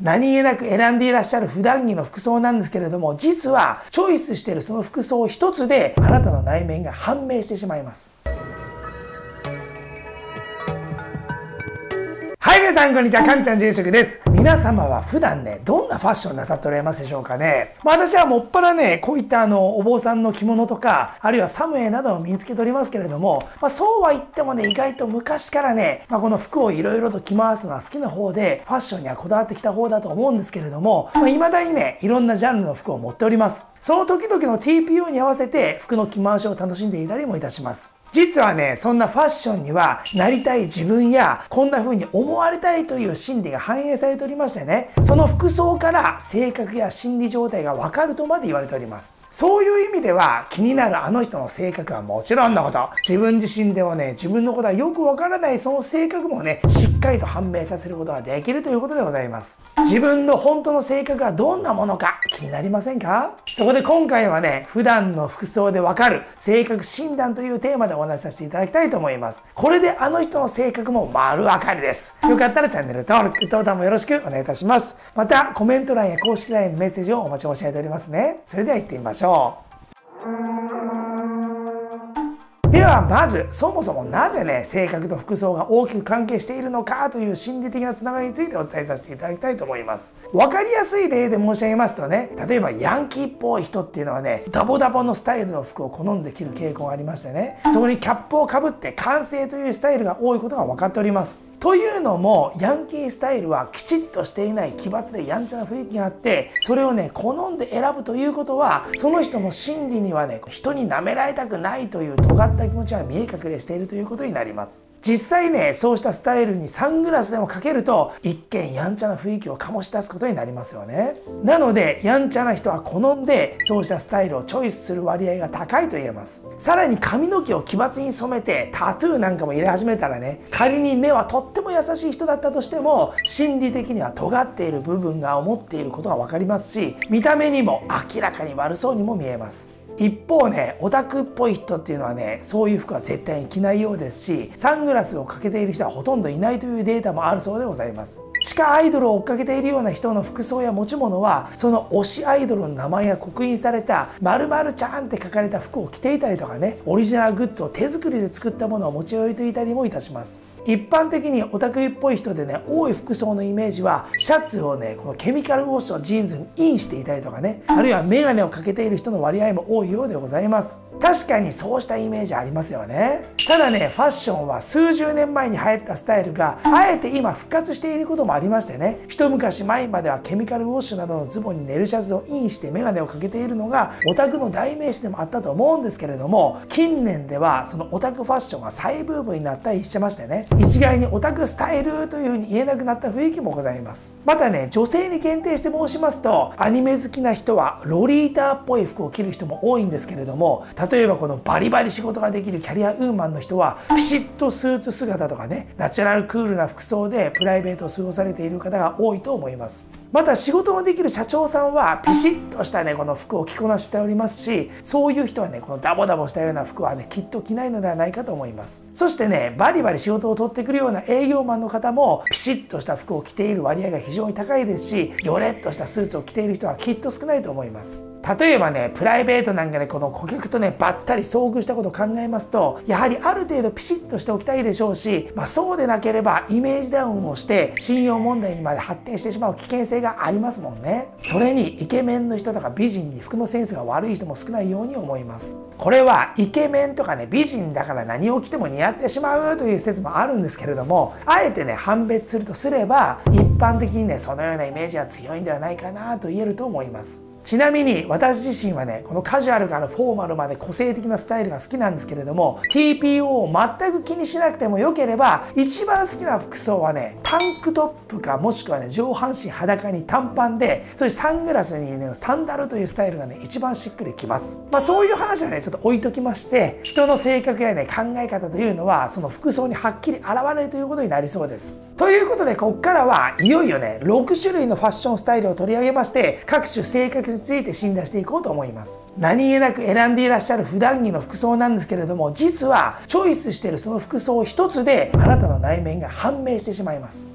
何気なく選んでいらっしゃる普段着の服装なんですけれども、実はチョイスしているその服装一つであなたの内面が判明してしまいます。皆さん、こんにちは。かんちゃん住職です。皆様は普段ね、どんなファッションなさっておられますでしょうかね。まあ、私はもっぱらね、こういったあの、お坊さんの着物とか、あるいはサムエなどを身につけておりますけれども、まあ、そうは言ってもね、意外と昔からね、まあ、この服をいろいろと着回すのが好きな方で、ファッションにはこだわってきた方だと思うんですけれども、まあ、未だにね、いろんなジャンルの服を持っております。その時々の TPO に合わせて、服の着回しを楽しんでいたりもいたします。実はね、そんなファッションには、なりたい自分や、こんな風に思われたいという心理が反映されておりましてね、その服装から性格や心理状態がわかるとまで言われております。そういう意味では気になるあの人の性格はもちろんのこと、自分自身ではね、自分のことはよくわからないその性格もね、しっかりと判明させることができるということでございます。自分の本当の性格はどんなものか気になりませんか？そこで今回はね、普段の服装でわかる性格診断というテーマでお話しさせていただきたいと思います。これであの人の性格も丸わかりです。よかったらチャンネル登録、登録もよろしくお願いいたします。また、コメント欄や公式 LINE のメッセージをお待ち申し上げておりますね。それでは行ってみましょう。ではまずそもそもなぜね性格と服装が大きく関係しているのかという心理的なつながりについてお伝えさせていただきたいと思います。分かりやすい例で申し上げますとね例えばヤンキーっぽい人っていうのはねダボダボのスタイルの服を好んで着る傾向がありましてねそこにキャップをかぶって完成というスタイルが多いことが分かっております。というのもヤンキースタイルはきちっとしていない奇抜でやんちゃな雰囲気があってそれをね好んで選ぶということはその人の心理にはね人に舐められたくないという尖った気持ちが見え隠れしているということになります。実際ねそうしたスタイルにサングラスでもかけると一見やんちゃな雰囲気を醸し出すことになりますよねなのでやんちゃな人は好んでそうしたスタイルをチョイスする割合が高いと言えますさらに髪の毛を奇抜に染めてタトゥーなんかも入れ始めたらね仮に根はとっっても優しい人だったとしても心理的には尖っている部分が思っていることが分かりますし見た目にも明らかに悪そうにも見えます。一方ねオタクっぽい人っていうのはねそういう服は絶対に着ないようですしサングラスをかけている人はほとんどいないというデータもあるそうでございます。地下アイドルを追っかけているような人の服装や持ち物はその推しアイドルの名前が刻印された〇〇ちゃんって書かれた服を着ていたりとかねオリジナルグッズを手作りで作ったものを持ち寄りていたりもいたします。一般的にオオタクっぽい人でね多い服装のイメージはシャツをねこのケミカルウォッシュのジーンズにインしていたりとかねあるいはメガネをかけている人の割合も多いようでございます。確かにそうしたイメージありますよね。ただねファッションは数十年前に流行ったスタイルがあえて今復活していることもありましてね一昔前まではケミカルウォッシュなどのズボンにネルシャツをインしてメガネをかけているのがオタクの代名詞でもあったと思うんですけれども近年ではそのオタクファッションが再ブームになったりしてましてね一概にオタクスタイルというふうに言えなくなった雰囲気もございます。またね女性に限定して申しますとアニメ好きな人はロリータっぽい服を着る人も多いんですけれども例えばこのバリバリ仕事ができるキャリアウーマンの人はピシッとスーツ姿とかねナチュラルクールな服装でプライベートを過ごされている方が多いと思います。また仕事のできる社長さんはピシッとしたねこの服を着こなしておりますしそういう人はねこのダボダボしたような服はねきっと着ないのではないかと思います。そしてねバリバリ仕事を取ってくるような営業マンの方もピシッとした服を着ている割合が非常に高いですしヨレッとしたスーツを着ている人はきっと少ないと思います。例えばねプライベートなんかでこの顧客とねばったり遭遇したことを考えますとやはりある程度ピシッとしておきたいでしょうし、まあ、そうでなければイメージダウンをして信用問題にまで発展してしまう危険性がありますもんね。それにイケメンの人とか美人に服のセンスが悪い人も少ないように思います。これはイケメンとかね美人だから何を着ても似合ってしまうという説もあるんですけれどもあえてね判別するとすれば一般的にねそのようなイメージが強いんではないかなと言えると思います。ちなみに私自身はねこのカジュアルからフォーマルまで個性的なスタイルが好きなんですけれども TPO を全く気にしなくてもよければ一番好きな服装はねタンクトップかもしくはね上半身裸に短パンでそしてサングラスにねサンダルというスタイルがね一番しっくりきます。まあそういう話はねちょっと置いときまして人の性格やね考え方というのはその服装にはっきり現れるということになりそうです。ということでここからはいよいよね6種類のファッションスタイルを取り上げまして各種性格について診断していこうと思います。何気なく選んでいらっしゃる普段着の服装なんですけれども実はチョイスしているその服装一つであなたの内面が判明してしまいます。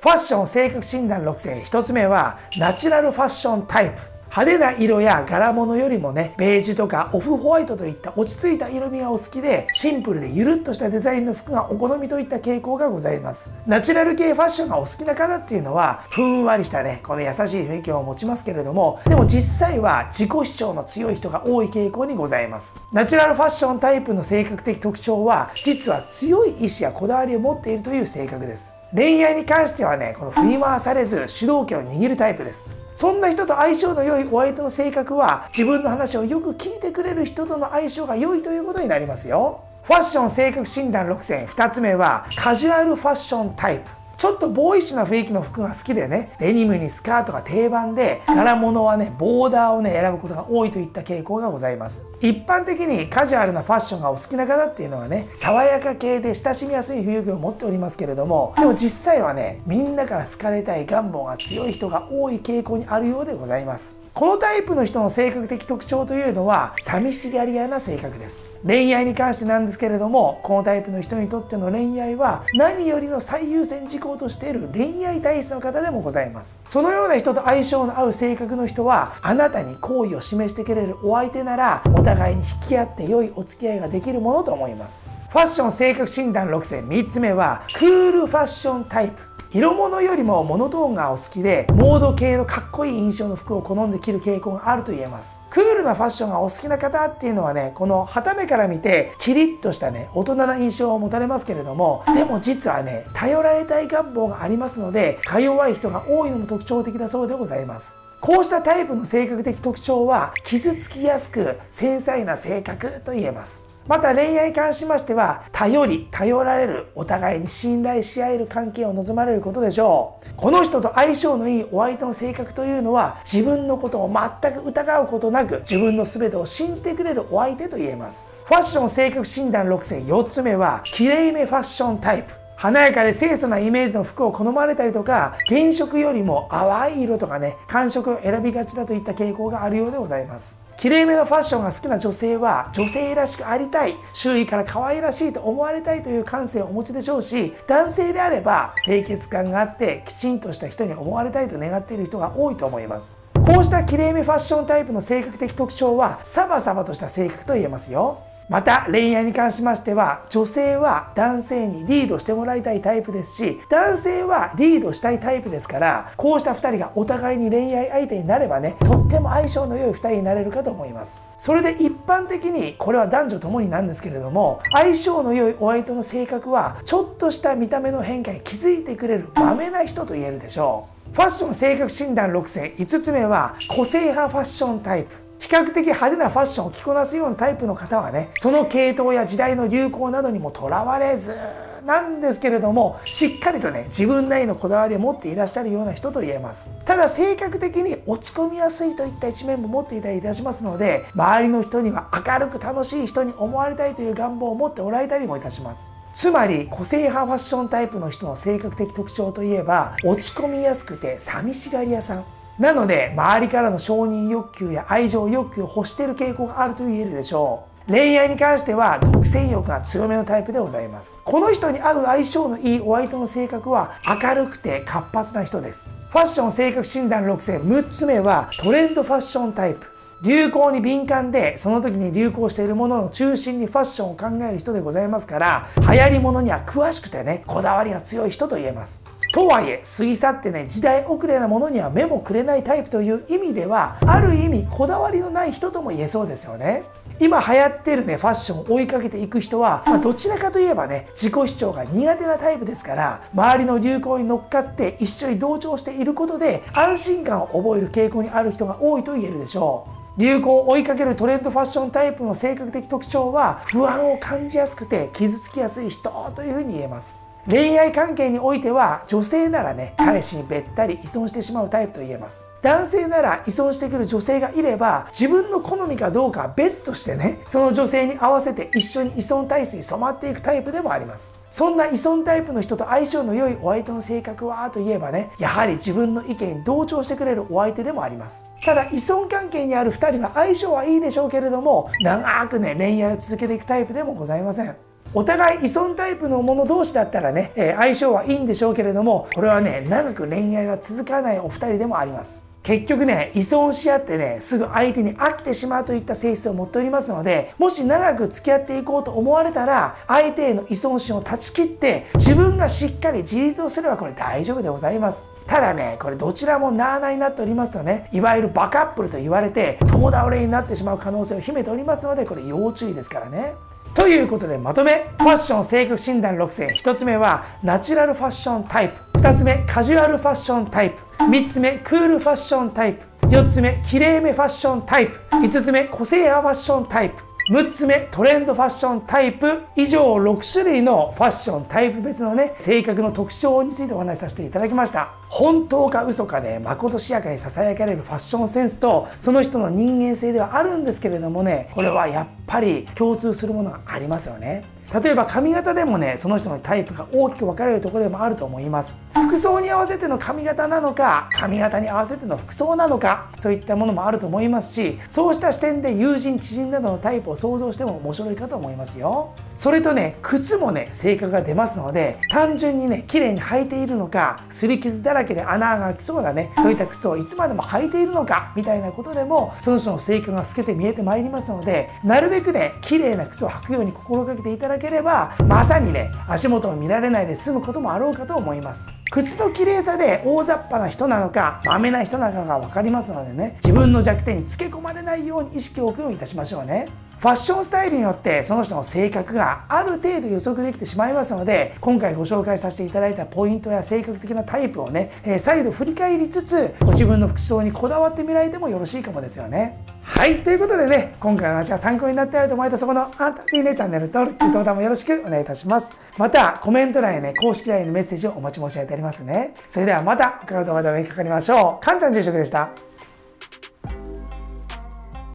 ファッション性格診断6選。1つ目はナチュラルファッションタイプ。派手な色や柄物よりもね、ベージュとかオフホワイトといった落ち着いた色味がお好きで、シンプルでゆるっとしたデザインの服がお好みといった傾向がございます。ナチュラル系ファッションがお好きな方っていうのは、ふんわりしたね、この優しい雰囲気を持ちますけれども、でも実際は自己主張の強い人が多い傾向にございます。ナチュラルファッションタイプの性格的特徴は、実は強い意志やこだわりを持っているという性格です。恋愛に関してはねこの振り回されず主導権を握るタイプですそんな人と相性の良いお相手の性格は自分の話をよく聞いてくれる人との相性が良いということになりますよ。ファッション性格診断6選。2つ目はカジュアルファッションタイプ。ちょっとボーイッシュな雰囲気の服が好きでね、デニムにスカートが定番で、柄物はね、ボーダーをね、選ぶことが多いといった傾向がございます。一般的にカジュアルなファッションがお好きな方っていうのはね、爽やか系で親しみやすい雰囲気を持っておりますけれども、でも実際はね、みんなから好かれたい願望が強い人が多い傾向にあるようでございます。このタイプの人の性格的特徴というのは寂しがり屋な性格です恋愛に関してなんですけれどもこのタイプの人にとっての恋愛は何よりの最優先事項としている恋愛体質の方でもございます。そのような人と相性の合う性格の人はあなたに好意を示してくれるお相手ならお互いに引き合って良いお付き合いができるものと思います。ファッション性格診断6選。3つ目はクールファッションタイプ。色物よりもモノトーンがお好きでモード系のかっこいい印象の服を好んで着る傾向があると言えます。クールなファッションがお好きな方っていうのはねこの旗目から見てキリッとしたね大人な印象を持たれますけれどもでも実はね頼られたい願望がありますのでか弱い人が多いのも特徴的だそうでございます。こうしたタイプの性格的特徴は傷つきやすく繊細な性格と言えます。また恋愛に関しましては頼り頼られるお互いに信頼し合える関係を望まれることでしょう。この人と相性のいいお相手の性格というのは自分のことを全く疑うことなく自分の全てを信じてくれるお相手と言えます。ファッション性格診断6選4つ目はきれいめファッションタイプ。華やかで清楚なイメージの服を好まれたりとか原色よりも淡い色とかね感触を選びがちだといった傾向があるようでございます。きれいめのファッションが好きな女性は女性らしくありたい周囲から可愛らしいと思われたいという感性をお持ちでしょうし男性であれば清潔感があってきちんとした人に思われたいと願っている人が多いと思います。こうしたきれいめファッションタイプの性格的特徴はサバサバとした性格と言えますよ。また恋愛に関しましては女性は男性にリードしてもらいたいタイプですし男性はリードしたいタイプですからこうした2人がお互いに恋愛相手になればねとっても相性の良い2人になれるかと思います。それで一般的にこれは男女ともになんですけれども相性の良いお相手の性格はちょっとした見た目の変化に気づいてくれるまめな人と言えるでしょう。ファッション性格診断6選。5つ目は個性派ファッションタイプ。比較的派手なファッションを着こなすようなタイプの方はねその系統や時代の流行などにもとらわれずなんですけれどもしっかりとね自分なりのこだわりを持っていらっしゃるような人と言えます。ただ性格的に落ち込みやすいといった一面も持っていたりいたしますので周りの人には明るく楽しい人に思われたいという願望を持っておられたりもいたします。つまり個性派ファッションタイプの人の性格的特徴といえば落ち込みやすくて寂しがり屋さん。なので周りからの承認欲求や愛情欲求を欲している傾向があると言えるでしょう。恋愛に関しては独占欲が強めのタイプでございます。この人に合う相性のいいお相手の性格は明るくて活発な人です。ファッション性格診断6選。6つ目はトレンドファッションタイプ。流行に敏感でその時に流行しているものを中心にファッションを考える人でございますから流行りものには詳しくてねこだわりが強い人と言えます。とはいえ過ぎ去ってね時代遅れなものには目もくれないタイプという意味ではある意味こだわりのない人とも言えそうですよね。今流行ってるねファッションを追いかけていく人は、まあ、どちらかといえばね自己主張が苦手なタイプですから周りの流行に乗っかって一緒に同調していることで安心感を覚える傾向にある人が多いと言えるでしょう。流行を追いかけるトレンドファッションタイプの性格的特徴は不安を感じやすくて傷つきやすい人というふうに言えます。恋愛関係においては女性ならね彼氏にべったり依存してしまうタイプと言えます。男性なら依存してくる女性がいれば自分の好みかどうかは別としてねその女性に合わせて一緒に依存体質に染まっていくタイプでもあります。そんな依存タイプの人と相性の良いお相手の性格はといえばねやはり自分の意見に同調してくれるお相手でもあります。ただ依存関係にある2人は相性はいいでしょうけれども長くね恋愛を続けていくタイプでもございませんお互い依存タイプの者同士だったらね、え、相性はいいんでしょうけれども、これはね、長く恋愛が続かないお二人でもあります。結局ね、依存し合ってね、すぐ相手に飽きてしまうといった性質を持っておりますので、もし長く付き合っていこうと思われたら、相手への依存心を断ち切って、自分がしっかり自立をすればこれ大丈夫でございます。ただね、これどちらもなあなあになっておりますとね、いわゆるバカップルと言われて、友倒れになってしまう可能性を秘めておりますので、これ要注意ですからね。ということでまとめファッション性格診断6選。1つ目はナチュラルファッションタイプ。2つ目カジュアルファッションタイプ。3つ目クールファッションタイプ。4つ目きれいめファッションタイプ。5つ目個性派ファッションタイプ。6つ目トレンドファッションタイプ。以上6種類のファッションタイプ別のね性格の特徴についてお話しさせていただきました。本当か嘘かで、ね、まことしやかに囁かれるファッションセンスとその人の人間性ではあるんですけれどもねこれはやっぱり共通するものがありますよね。例えば髪型でもねその人のタイプが大きく分かれるところでもあると思います。服装に合わせての髪型なのか髪型に合わせての服装なのかそういったものもあると思いますしそうした視点で友人知人などのタイプを想像しても面白いかと思いますよ。それとね靴もね性格が出ますので単純にね綺麗に履いているのか擦り傷だらけで穴が開きそうだねそういった靴をいつまでも履いているのかみたいなことでもその人の性格が透けて見えてまいりますのでなるべくね綺麗な靴を履くように心がけていただければまさにね足元を見られないで済むこともあろうかと思います。靴の綺麗さで大雑把な人なのかまめな人なのかが分かりますのでね自分の弱点につけ込まれないように意識を置くようにいたしましょうね。ファッションスタイルによってその人の性格がある程度予測できてしまいますので今回ご紹介させていただいたポイントや性格的なタイプをね、え再度振り返りつつご自分の服装にこだわってみられてもよろしいかもですよね。はいということでね今回の話が参考になったよと思えたそこのあなたいいねチャンネル登録、グッドボタンもよろしくお願いいたします。またコメント欄へね公式 LINE のメッセージをお待ち申し上げておりますね。それではまた伺う動画でお目にかかりましょう。かんちゃん住職でした。